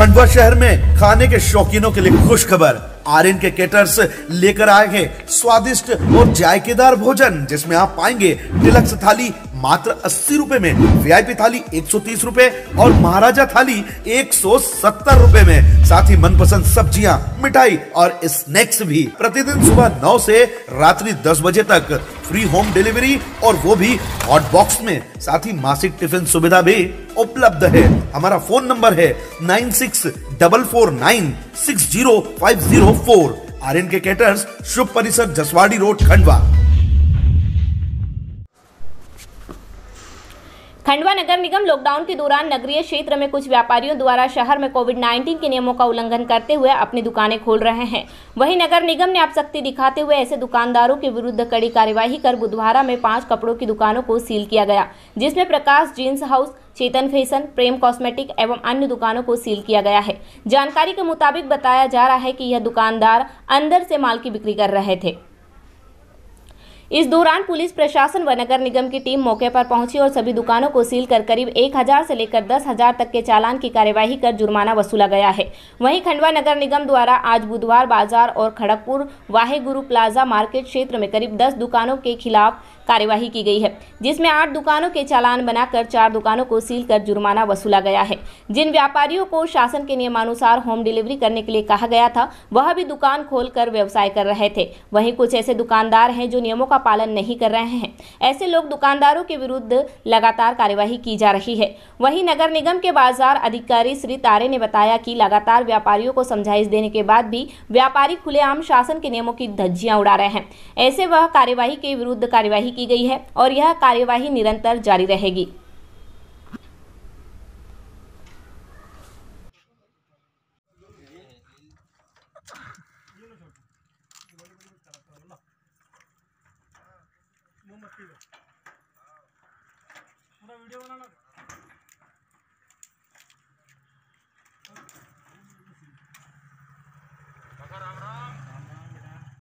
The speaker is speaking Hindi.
खंडवा शहर में खाने के शौकीनों के लिए खुश खबर आर्यन के केटर्स लेकर आए हैं स्वादिष्ट और जायकेदार भोजन, जिसमें आप पाएँगे डिलक्स थाली मात्र अस्सी रुपए में वीआईपी थाली एक सौ और महाराजा थाली एक सौ में। साथ ही मनपसंद सब्ज़ियाँ, मिठाई और स्नैक्स भी प्रतिदिन सुबह नौ से रात्रि दस बजे तक। फ्री होम डिलीवरी और वो भी हॉट बॉक्स में। साथ ही मासिक टिफ़िन सुविधा भी। उपलब्ध है। हमारा फ़ोन नंबर है nine six double four nine six zero five zero four. Aryan के केटर्स, शुभ परिसर, जसवाड़ी रोड, खंडवा। खंडवा नगर निगम लॉकडाउन के दौरान नगरीय क्षेत्र में कुछ व्यापारियों द्वारा शहर में कोविड 19 के नियमों का उल्लंघन करते हुए अपनी दुकानें खोल रहे हैं। वहीं नगर निगम ने आपशक्ति दिखाते हुए ऐसे दुकानदारों के विरुद्ध कड़ी कार्यवाही कर बुधवारा में पाँच कपड़ों की दुकानों को सील किया गया, जिसमें Prakash jeans house Chetan fashion Prem cosmetic एवं अन्य दुकानों को सील किया गया है। जानकारी के मुताबिक बताया जा रहा है कि यह दुकानदार अंदर से माल की बिक्री कर रहे थे। इस दौरान पुलिस प्रशासन व नगर निगम की टीम मौके पर पहुँची और सभी दुकानों को सील कर करीब एक हज़ार से लेकर दस हज़ार तक के चालान की कार्यवाही कर जुर्माना वसूला गया है। वहीं खंडवा नगर निगम द्वारा आज बुधवार बाज़ार और खड़गपुर वाहे गुरु प्लाजा मार्केट क्षेत्र में करीब दस दुकानों के खिलाफ कार्यवाही की गई है, जिसमें आठ दुकानों के चालान बनाकर चार दुकानों को सील कर जुर्माना वसूला गया है। जिन व्यापारियों को शासन के नियमानुसार होम डिलीवरी करने के लिए कहा गया था, वह भी दुकान खोलकर व्यवसाय कर रहे थे। वहीं कुछ ऐसे दुकानदार हैं जो नियमों का पालन नहीं कर रहे हैं। ऐसे लोग दुकानदारों के विरुद्ध लगातार कार्यवाही की जा रही है। वही नगर निगम के बाज़ार अधिकारी श्री तारे ने बताया कि लगातार व्यापारियों को समझाइश देने के बाद भी व्यापारी खुलेआम शासन के नियमों की धज्जियाँ उड़ा रहे हैं। ऐसे वह कार्यवाही के विरुद्ध कार्यवाही की गई है और यह कार्यवाही निरंतर जारी रहेगी। मस्ती पुरा व्हिडिओ बनावणार.